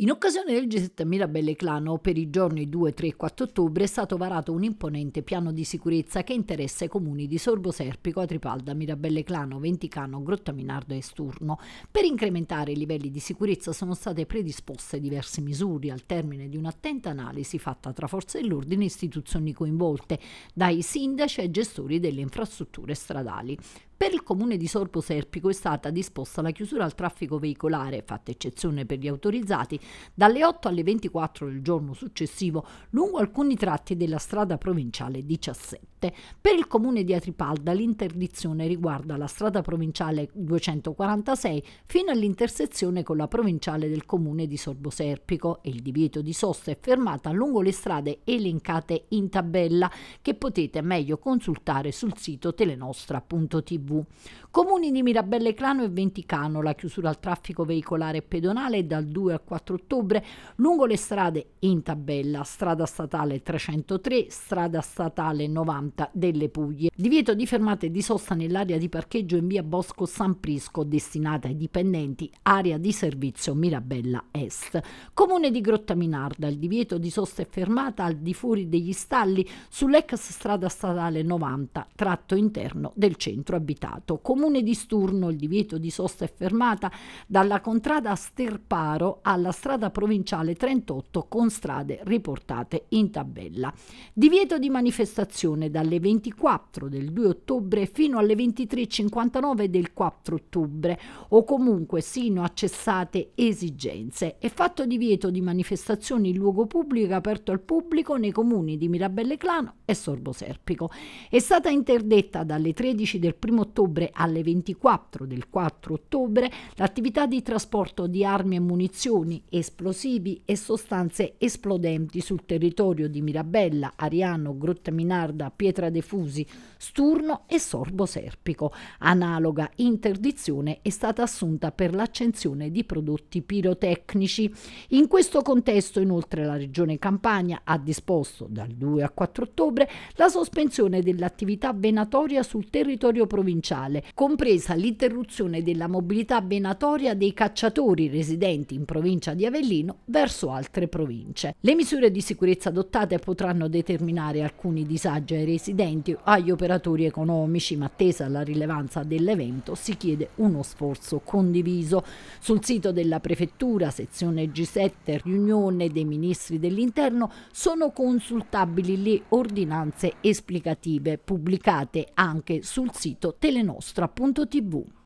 In occasione del G7 Mirabelle Clano, per i giorni 2, 3 e 4 ottobre è stato varato un imponente piano di sicurezza che interessa i comuni di Sorbo Serpico, Atripalda, Mirabelle Clano, Venticano, Grottaminardo e Sturno. Per incrementare i livelli di sicurezza sono state predisposte diverse misure al termine di un'attenta analisi fatta tra forze dell'ordine e istituzioni coinvolte, dai sindaci ai gestori delle infrastrutture stradali. Per il comune di Sorbo Serpico è stata disposta la chiusura al traffico veicolare, fatta eccezione per gli autorizzati, dalle 8 alle 24 del giorno successivo lungo alcuni tratti della strada provinciale 17. Per il comune di Atripalda l'interdizione riguarda la strada provinciale 246 fino all'intersezione con la provinciale del comune di Sorbo Serpico e il divieto di sosta e fermata lungo le strade elencate in tabella che potete meglio consultare sul sito telenostra.tv. Comuni di Mirabelle Clano e Venticano, la chiusura al traffico veicolare e pedonale dal 2 al 4 ottobre lungo le strade in tabella, strada statale 303, strada statale 90 delle Puglie. Divieto di fermate e di sosta nell'area di parcheggio in via Bosco San Prisco destinata ai dipendenti, area di servizio Mirabella Est. Comune di Grottaminarda, il divieto di sosta e fermata al di fuori degli stalli sull'ex strada statale 90, tratto interno del centro abitato. Comune di Sturno, il divieto di sosta e fermata dalla contrada Sterparo alla strada provinciale 38 con strade riportate in tabella. Divieto di manifestazione dalle 24 del 2 ottobre fino alle 23.59 del 4 ottobre o comunque sino a cessate esigenze. È fatto divieto di manifestazioni in luogo pubblico aperto al pubblico nei comuni di Mirabelle Clano e Sorbo Serpico. È stata interdetta dalle 13 del 1 ottobre alle 24 del 4 ottobre l'attività di trasporto di armi e munizioni, esplosivi e sostanze esplodenti sul territorio di Mirabella, Ariano, Grottaminarda, Pietra de Fusi, Sturno e Sorbo Serpico. Analoga interdizione è stata assunta per l'accensione di prodotti pirotecnici. In questo contesto inoltre la Regione Campania ha disposto dal 2 al 4 ottobre la sospensione dell'attività venatoria sul territorio provinciale provinciale, compresa l'interruzione della mobilità venatoria dei cacciatori residenti in provincia di Avellino verso altre province. Le misure di sicurezza adottate potranno determinare alcuni disagi ai residenti agli operatori economici, ma attesa la rilevanza dell'evento si chiede uno sforzo condiviso. Sul sito della prefettura, sezione G7, riunione dei ministri dell'interno, sono consultabili le ordinanze esplicative pubblicate anche sul sito telenostra.tv.